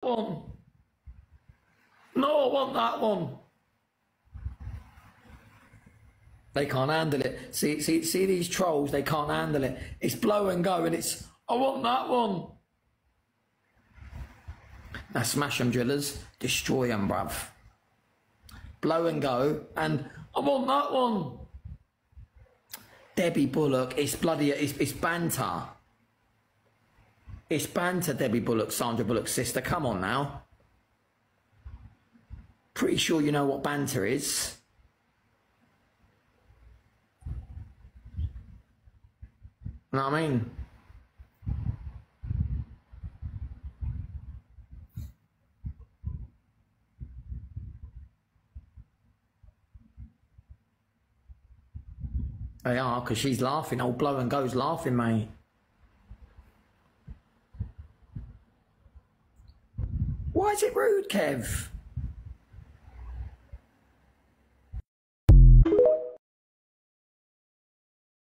one. No, I want that one. They can't handle it. See, see, see these trolls. They can't handle it. It's blow and go, and it's I want that one. Now smash them, drillers. Destroy them, bruv. Blow and go, and I want that one. Debbie Bullock. It's bloody. It's, it's banter. It's banter, Debbie Bullock, Sandra Bullock's sister. Come on now. Pretty sure you know what banter is. Know what I mean? They are, because she's laughing. Old blow and goes laughing, mate. Why is it rude, Kev?